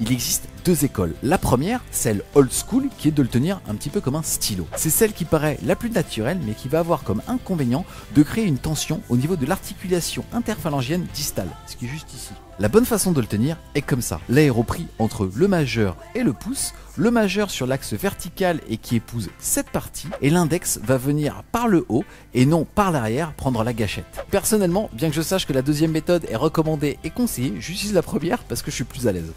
il existe deux écoles. La première, celle old school, qui est de le tenir un petit peu comme un stylo. C'est celle qui paraît la plus naturelle, mais qui va avoir comme inconvénient de créer une tension au niveau de l'articulation interphalangienne distale, ce qui est juste ici. La bonne façon de le tenir est comme ça. L'aéropris entre le majeur et le pouce, le majeur sur l'axe vertical et qui épouse cette partie, et l'index va venir par le haut et non par l'arrière prendre la gâchette. Personnellement, bien que je sache que la deuxième méthode est recommandée et conseillée, j'utilise la première parce que je suis plus à l'aise.